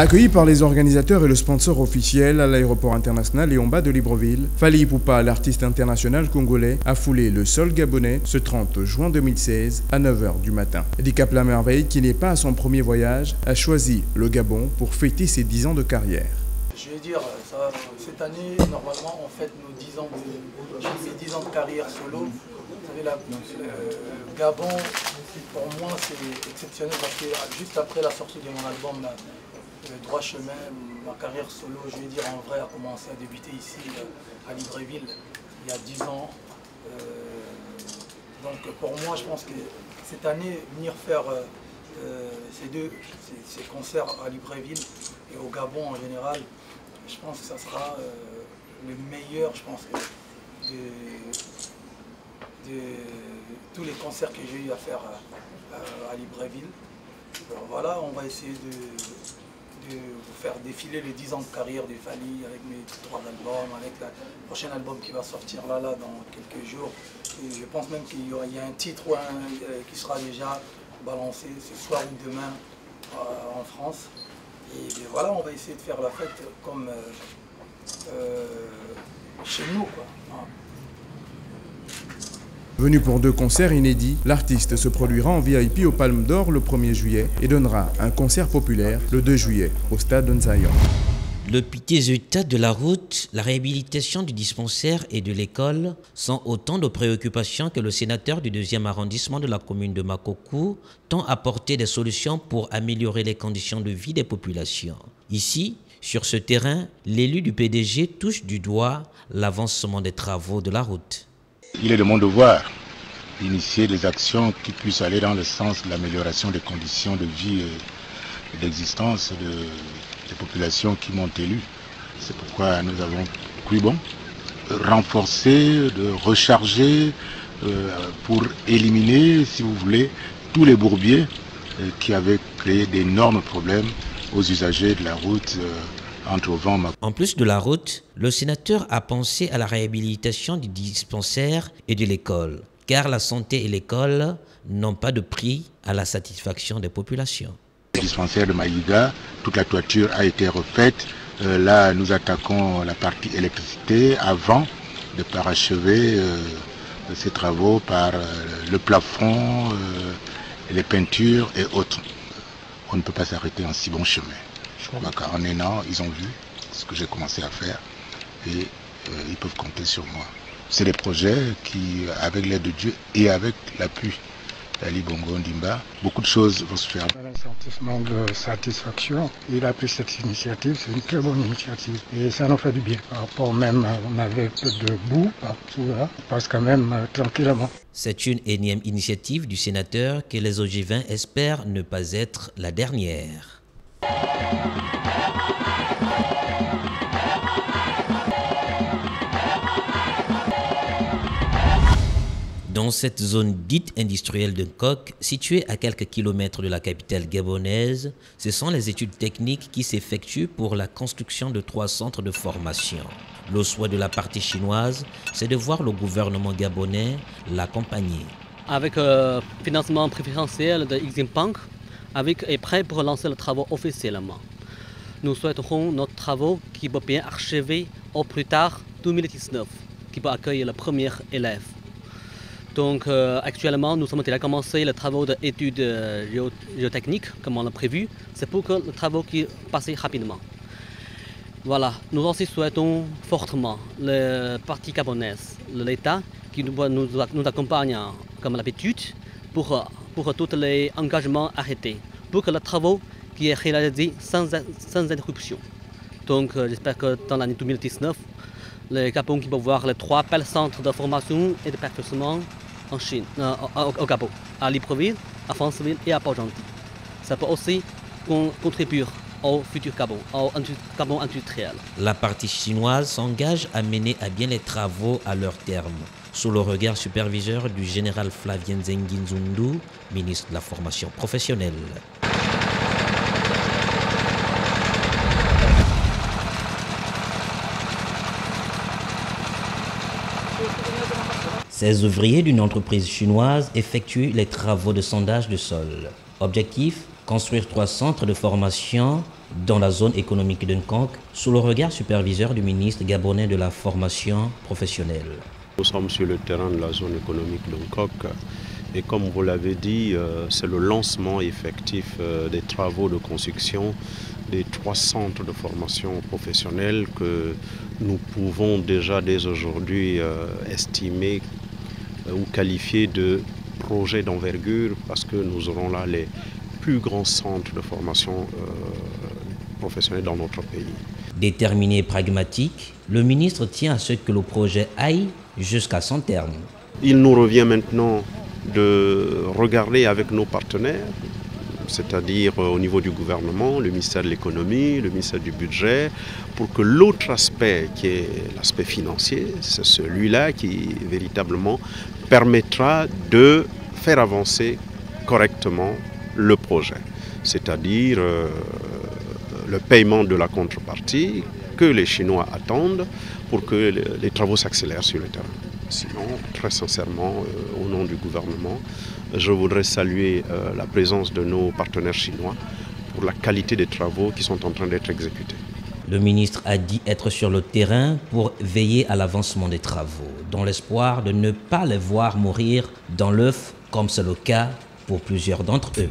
Accueilli par les organisateurs et le sponsor officiel à l'aéroport international Léomba de Libreville, Fali Poupa, l'artiste international congolais, a foulé le sol gabonais ce 30 juin 2016 à 9h du matin. Dicap La Merveille, qui n'est pas à son premier voyage, a choisi le Gabon pour fêter ses 10 ans de carrière. Je vais dire, cette année, normalement, on fête nos 10 ans de, mes 10 ans de carrière solo. Vous savez, la, euh, Gabon, pour moi, c'est exceptionnel parce que juste après la sortie de mon album, le droit chemin, ma carrière solo, je vais dire en vrai, a commencé à débuter ici à Libreville il y a 10 ans. Euh, donc pour moi, je pense que cette année, venir faire euh, ces deux ces, concerts à Libreville et au Gabon en général, je pense que ça sera euh, le meilleur, je pense, de, tous les concerts que j'ai eu à faire à, Libreville. voilà, on va essayer de, vous faire défiler les 10 ans de carrière des Fali avec mes trois albums, avec le prochain album qui va sortir là, là dans quelques jours. Je pense même qu'il y, a un titre euh, qui sera déjà balancé ce soir ou demain euh, en France. Et, voilà, on va essayer de faire la fête comme euh, chez nous. Quoi. Venu pour deux concerts inédits, l'artiste se produira en VIP au Palme d'Or le 1er juillet et donnera un concert populaire le 2 juillet au stade Nzayon. Le piteux état de la route, la réhabilitation du dispensaire et de l'école sont autant de préoccupations que le sénateur du deuxième arrondissement de la commune de Makoku tend à apporter des solutions pour améliorer les conditions de vie des populations. Ici, sur ce terrain, l'élu du PDG touche du doigt l'avancement des travaux de la route. Il est de mon devoir d'initier des actions qui puissent aller dans le sens de l'amélioration des conditions de vie et d'existence des populations qui m'ont élu. C'est pourquoi nous avons cru bon renforcer, de recharger euh, pour éliminer, si vous voulez, tous les bourbiers euh, qui avaient créé d'énormes problèmes aux usagers de la route euh, en plus de la route, le sénateur a pensé à la réhabilitation du dispensaire et de l'école, car la santé et l'école n'ont pas de prix à la satisfaction des populations. Le dispensaire de Maïga, toute la toiture a été refaite. Euh, là, nous attaquons la partie électricité avant de parachever euh, ces travaux par euh, le plafond, les peintures et autres. On ne peut pas s'arrêter en si bon chemin. En un an, ils ont vu ce que j'ai commencé à faire et euh, ils peuvent compter sur moi. C'est des projets qui, avec l'aide de Dieu et avec l'appui d'Ali Bongo Ndimba, beaucoup de choses vont se faire. Un sentiment de satisfaction. Il a pris cette initiative, c'est une très bonne initiative et ça nous fait du bien. Par rapport même, on avait peu de boue partout là, on passe quand même euh, tranquillement. C'est une énième initiative du sénateur que les ogivins espèrent ne pas être la dernière. Dans cette zone dite industrielle de Coq, située à quelques kilomètres de la capitale gabonaise, ce sont les études techniques qui s'effectuent pour la construction de trois centres de formation. Le souhait de la partie chinoise, c'est de voir le gouvernement gabonais l'accompagner. Avec euh, financement préférentiel de Exim Bank, avec est prêt pour lancer le travaux officiellement. Nous souhaiterons notre travaux qui vont bien achever au plus tard 2019, qui va accueillir le premier élève. Donc euh, actuellement, nous sommes déjà commencé les travaux d'études euh, géotechniques, comme on l'a prévu. C'est pour que le travaux qui passent rapidement. Voilà, nous aussi souhaitons fortement le parti gabonaise, l'État, qui nous, accompagne comme l'habitude pour pour tous les engagements arrêtés, pour que le travaux qui est réalisé sans, interruption. Donc euh, j'espère que dans l'année 2019, les Gabon qui vont voir les trois belles centres de formation et de perfectionnement en Chine, euh, au, Gabon, à Libreville, à Franceville et à Port-Gentil. Ça peut aussi contribuer au futur Gabon, au Gabon industriel. La partie chinoise s'engage à mener à bien les travaux à leur terme sous le regard superviseur du général Flavien Zenginzundu, ministre de la formation professionnelle. Ces ouvriers d'une entreprise chinoise effectuent les travaux de sondage de sol. Objectif Construire trois centres de formation dans la zone économique de Nkok sous le regard superviseur du ministre gabonais de la formation professionnelle. Nous sommes sur le terrain de la zone économique de Nkok et comme vous l'avez dit, euh, c'est le lancement effectif euh, des travaux de construction des trois centres de formation professionnelle que nous pouvons déjà dès aujourd'hui euh, estimer ou qualifier de projets d'envergure parce que nous aurons là les plus grands centres de formation professionnelle dans notre pays. Déterminé et pragmatique, le ministre tient à ce que le projet aille jusqu'à son terme. Il nous revient maintenant de regarder avec nos partenaires, c'est-à-dire au niveau du gouvernement, le ministère de l'économie, le ministère du budget, pour que l'autre aspect qui est l'aspect financier, c'est celui-là qui véritablement permettra de faire avancer correctement le projet, c'est-à-dire euh, le paiement de la contrepartie que les Chinois attendent pour que les travaux s'accélèrent sur le terrain. Sinon, très sincèrement, euh, au nom du gouvernement, je voudrais saluer euh, la présence de nos partenaires chinois pour la qualité des travaux qui sont en train d'être exécutés. Le ministre a dit être sur le terrain pour veiller à l'avancement des travaux, dans l'espoir de ne pas les voir mourir dans l'œuf, comme c'est le cas pour plusieurs d'entre eux.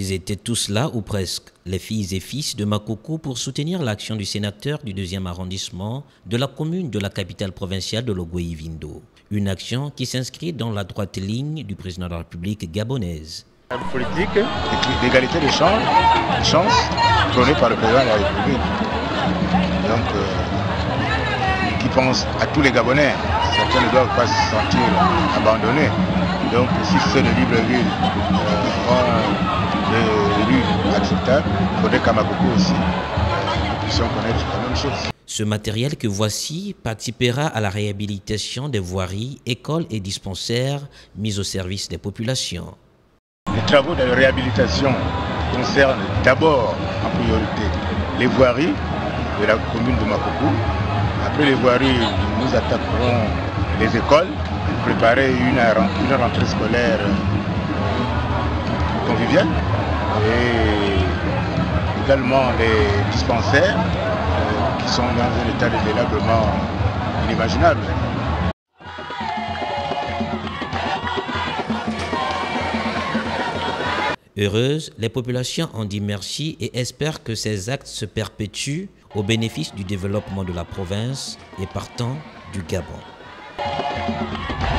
Ils étaient tous là, ou presque, les filles et fils de Makoko, pour soutenir l'action du sénateur du deuxième arrondissement de la commune de la capitale provinciale de Logoï-Vindo. Une action qui s'inscrit dans la droite ligne du président de la République gabonaise. Une politique d'égalité de chance, chance prônée par le président de la République. Donc, euh, qui pense à tous les Gabonais. Certains ne doivent pas se sentir abandonnés. Donc, si ceux de Libreville euh, ont acceptable, aussi connaître la même chose. Ce matériel que voici participera à la réhabilitation des voiries, écoles et dispensaires mis au service des populations. Les travaux de réhabilitation concernent d'abord en priorité les voiries de la commune de Makoko. Après les voiries, nous attaquerons les écoles préparer une, une rentrée scolaire conviviale et également les dispensaires euh, qui sont dans un état de délabrement inimaginable. Heureuses, les populations ont dit merci et espèrent que ces actes se perpétuent au bénéfice du développement de la province et partant du Gabon. Thank you.